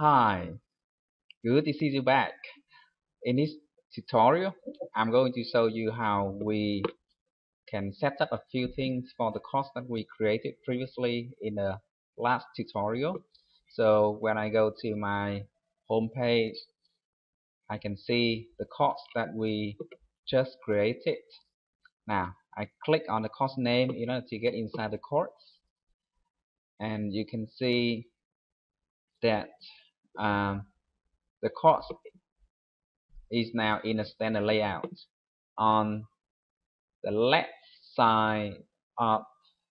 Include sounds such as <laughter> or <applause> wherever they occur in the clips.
Hi, good to see you back. In this tutorial, I'm going to show you how we can set up a few things for the course that we created previously in the last tutorial. So when I go to my home page, I can see the course that we just created. Now, I click on the course name in order to get inside the course. And you can see that um, the course is now in a standard layout. On the left side of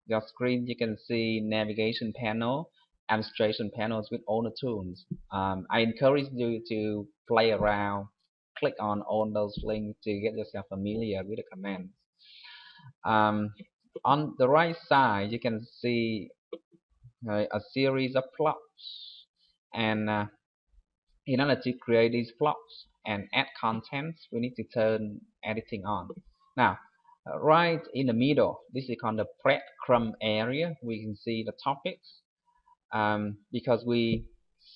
your screen, you can see navigation panel, administration panels with all the tools. Um, I encourage you to play around, click on all those links to get yourself familiar with the commands. Um, on the right side, you can see uh, a series of blocks and uh, in order to create these blocks and add contents. We need to turn editing on. Now uh, right in the middle this is called the breadcrumb area. We can see the topics um, because we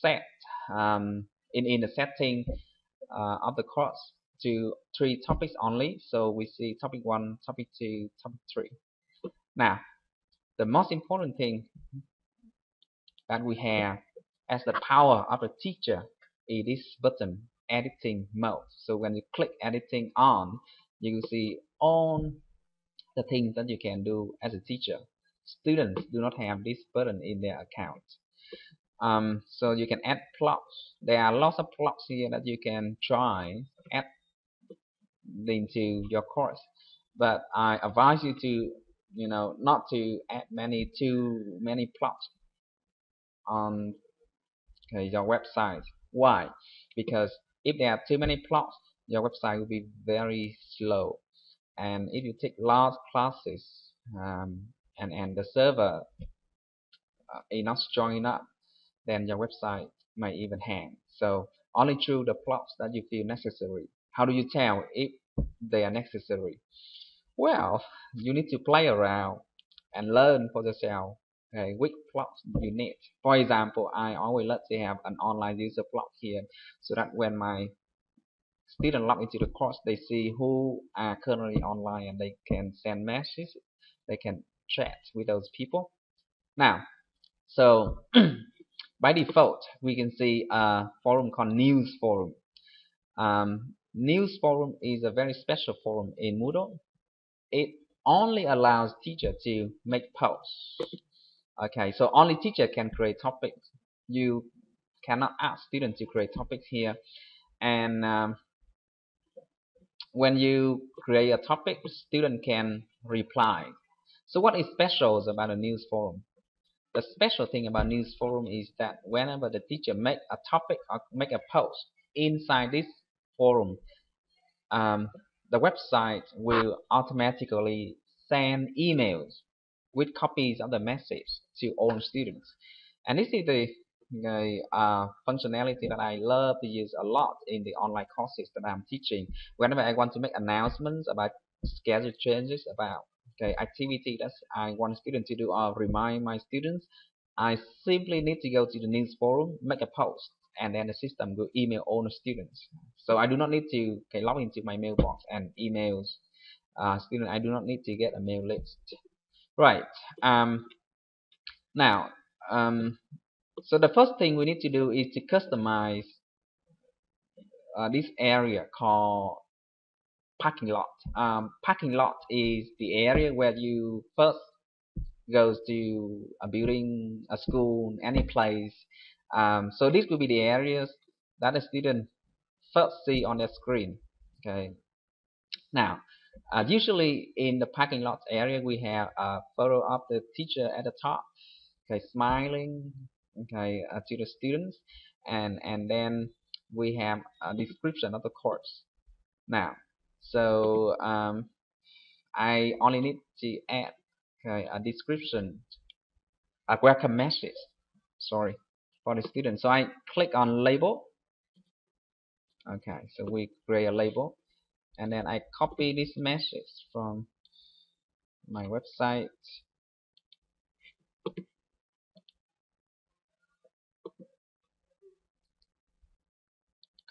set um, in, in the setting uh, of the course to three topics only. So we see topic one topic two topic three. Now the most important thing that we have as the power of the teacher is this button editing mode. So when you click editing on you will see all the things that you can do as a teacher. Students do not have this button in their account. Um, so you can add blocks. There are lots of blocks here that you can try add into your course. But I advise you to you know not to add many too many blocks on okay, your website. Why? Because if there are too many blocks your website will be very slow. And if you take large classes um, and and the server uh, is not strong enough then your website may even hang. So only through the blocks that you feel necessary. How do you tell if they are necessary? Well you need to play around and learn for yourself okay, which blocks you need. For example, I always like to have an online user block here so that when my student log into the course, they see who are currently online and they can send messages, they can chat with those people. Now, so <clears throat> by default, we can see a forum called News Forum. Um, News Forum is a very special forum in Moodle. It only allows teacher to make posts okay so only teacher can create topics. You cannot ask students to create topics here. And um, when you create a topic student can reply. So what is special about a news forum? The special thing about news forum is that whenever the teacher make a topic or make a post inside this forum um, the website will automatically send emails with copies of the message to all students. And this is the uh, functionality that I love to use a lot in the online courses that I'm teaching. Whenever I want to make announcements about schedule changes, about okay, activity that I want students to do or remind my students, I simply need to go to the news forum, make a post, and then the system will email all the students. So I do not need to okay, log into my mailbox and emails uh, student. I do not need to get a mail list right. Um, now um, so the first thing we need to do is to customize uh, this area called parking lot. Um, parking lot is the area where you first goes to a building a school any place. Um, so this will be the areas that the student first see on their screen okay? Now uh, usually in the parking lot area, we have a photo of the teacher at the top, okay, smiling, okay, uh, to the students, and and then we have a description of the course. Now, so um, I only need to add okay, a description, a welcome message, sorry, for the student. So I click on label. Okay, so we create a label and then I copy this message from my website.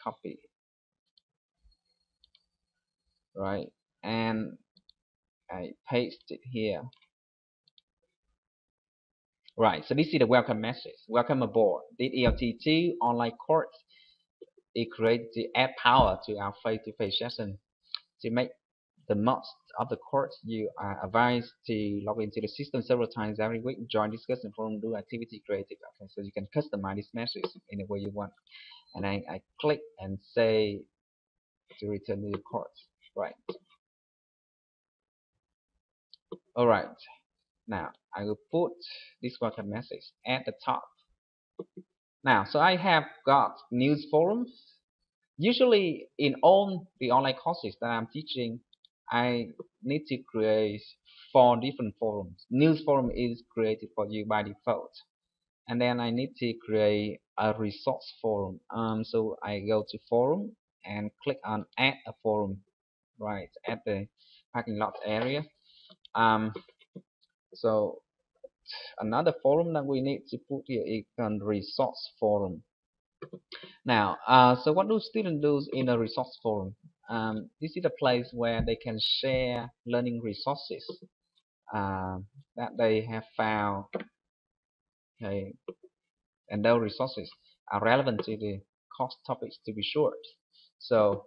Copy. Right. And I paste it here. Right. So this is the welcome message. Welcome aboard. This ELT2 online course. It creates the add power to our face-to-face -face session to make the most of the course. You are advised to log into the system several times every week join discussion forum do activity creative. Okay so you can customize this message in the way you want. And I, I click and say to return to the course. Right. All right. Now I will put this welcome message at the top. Now so I have got news forums usually in all the online courses that I'm teaching I need to create four different forums. News forum is created for you by default. And then I need to create a resource forum. Um, so I go to forum and click on add a forum right at the parking lot area. Um, so another forum that we need to put here is a resource forum now uh, so what do students do in a resource forum? Um, this is a place where they can share learning resources uh, that they have found okay and those resources are relevant to the course topics to be short. So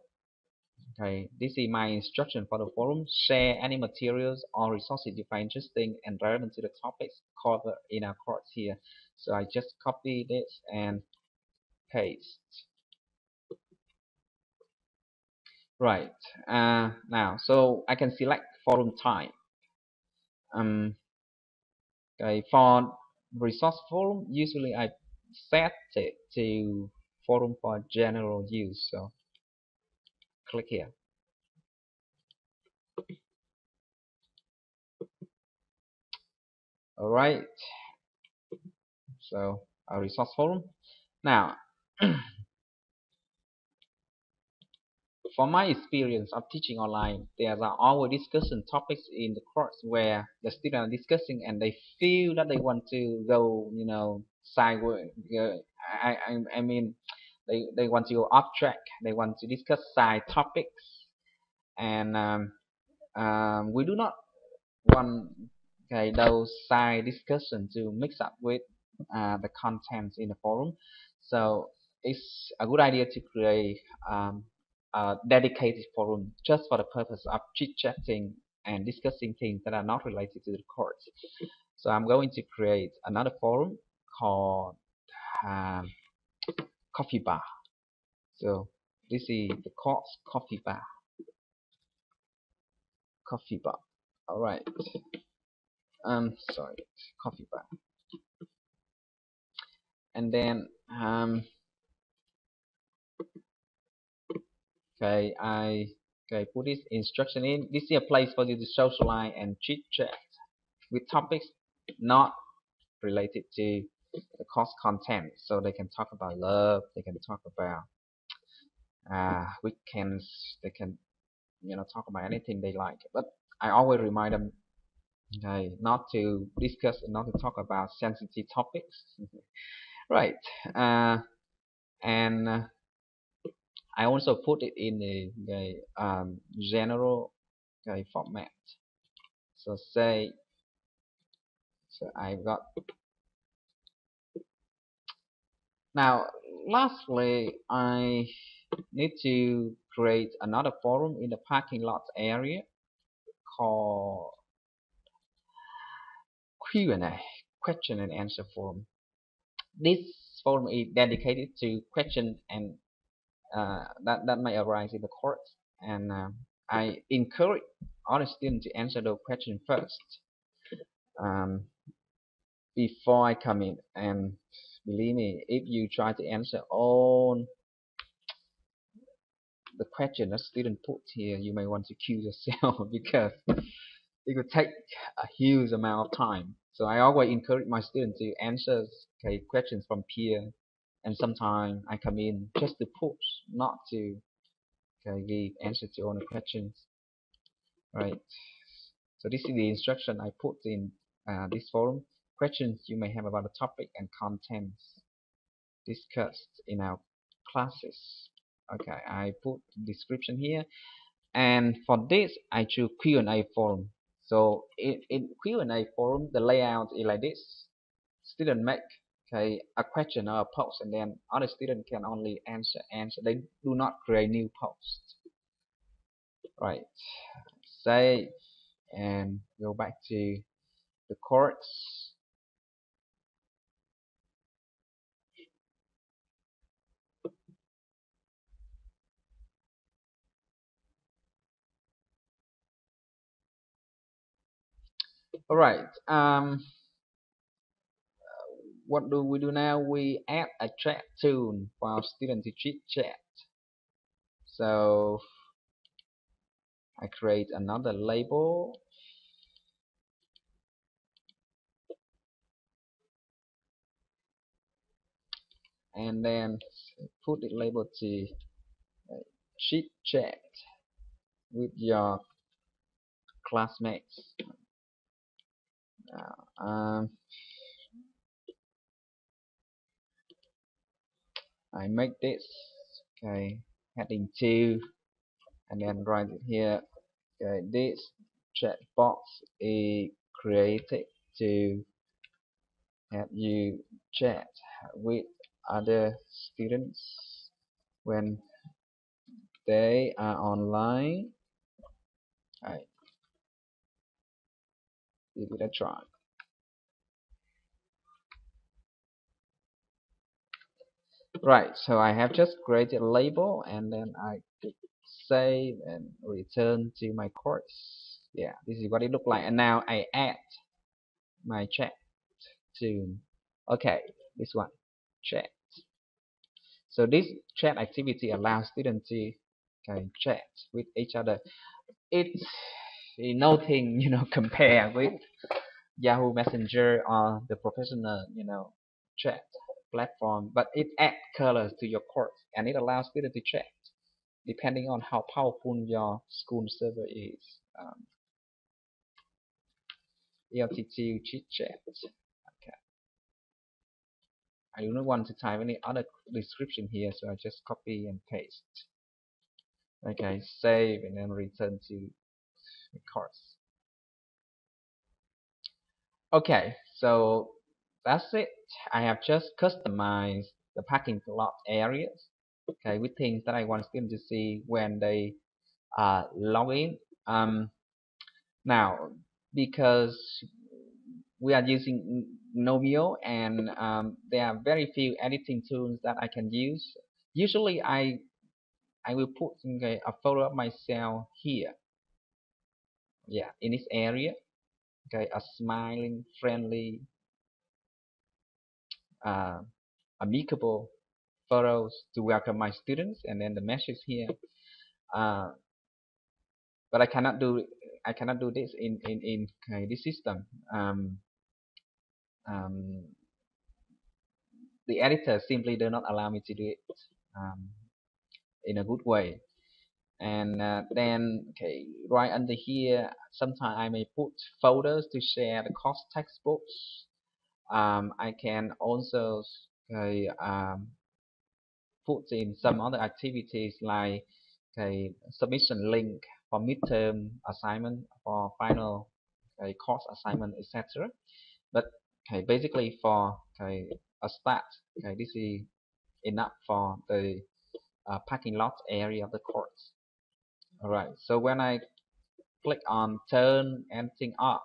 okay this is my instruction for the forum. Share any materials or resources you find interesting and relevant to the topics covered in our course here. So I just copy this and paste. Right uh, now so I can select forum type. Um, okay for resource forum usually I set it to forum for general use so click here. Alright so a resource forum. Now From my experience of teaching online, there are always discussion topics in the course where the students are discussing and they feel that they want to go, you know, sideways. I, I, I mean, they, they want to go off track. They want to discuss side topics, and um, um, we do not want okay, those side discussion to mix up with uh, the content in the forum. So it's a good idea to create um, a dedicated forum just for the purpose of chit-chatting and discussing things that are not related to the course. <laughs> So I'm going to create another forum called um, Coffee Bar. So this is the course Coffee Bar. Coffee Bar. All right. Um, sorry, Coffee Bar. And then um, okay I okay put this instruction in. This is a place for you to socialize and chit chat with topics not related to the course content. So they can talk about love they can talk about uh, weekends they can you know talk about anything they like. But I always remind them okay not to discuss and not to talk about sensitive topics. <laughs> Right uh, and uh, I also put it in a um, general okay, format. So say, so I've got. Now, lastly, I need to create another forum in the parking lot area called Q&A, question and answer forum. This forum is dedicated to question and uh, that that may arise in the court. and uh, I encourage all the students to answer the question first um, before I come in. And believe me if you try to answer all the question that student put here you may want to kill yourself <laughs> because it could take a huge amount of time. So I always encourage my students to answer okay, questions from peer and sometimes I come in just to push, not to okay, give answer to all the questions. Right. So this is the instruction I put in uh, this forum. Questions you may have about the topic and contents discussed in our classes. okay I put description here and for this I choose Q&A forum so in, in Q&A forum the layout is like this student make okay a question or a post and then other students can only answer answer. They do not create new posts. Right. Save and go back to the course all right um what do we do now? We add a chat tune for our student to chit chat. So I create another label. And then put the label to uh, chit chat with your classmates. Uh, um, I make this. Okay heading 2 and then write it here. Okay this chat box is created to help you chat with other students when they are online. Right give it a try right so I have just created a label and then I click save and return to my course. Yeah this is what it looked like. And now I add my chat to okay this one chat. So this chat activity allows students to can chat with each other. It's nothing you know <laughs> compare with Yahoo Messenger or the professional you know chat platform, but it adds colors to your course and it allows students to chat depending on how powerful your school server is. Um, ELT2 chit chat. Okay. I do not want to type any other description here, so I just copy and paste. Okay, save and then return to the course. Okay, so that's it. I have just customized the parking lot areas okay with things that I want students to see when they uh, log in um, now because we are using Gnomio and um, there are very few editing tools that I can use. Usually I I will put okay, a photo of myself here. Yeah in this area okay a smiling friendly uh, amicable photos to welcome my students and then the message here. Uh, but I cannot do I cannot do this in in in okay, this system. Um, um, the editor simply do not allow me to do it um, in a good way. And uh, then okay right under here sometimes I may put folders to share the course textbooks um, I can also okay, um, put in some other activities like okay, submission link for midterm assignment for final okay, course assignment etc but okay, basically for okay, a start okay, this is enough for the uh, parking lot area of the course alright so when I click on turn anything off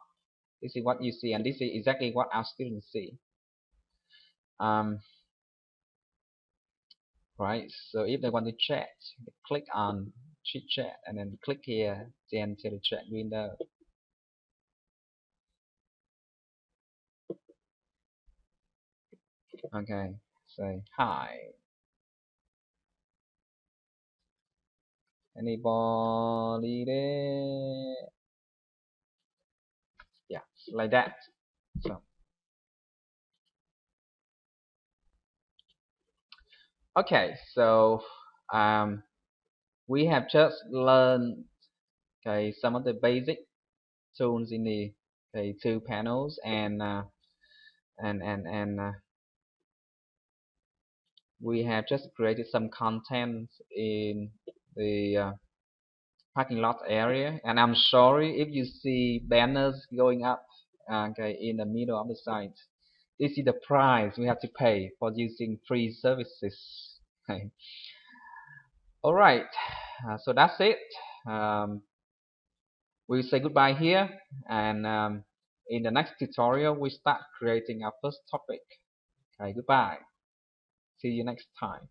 this is what you see and this is exactly what our students see. Um, right so if they want to chat click on chit chat and then click here to enter the chat window. Okay say hi. Anybody there like that. So. Okay so um, we have just learned okay some of the basic tools in the okay, two panels and uh, and and and uh, we have just created some content in the uh, parking lot area. And I'm sorry if you see banners going up okay in the middle of the site. This is the price we have to pay for using free services. Okay. all right. Uh, so that's it. Um, we'll say goodbye here and um, in the next tutorial we start creating our first topic. Okay goodbye. See you next time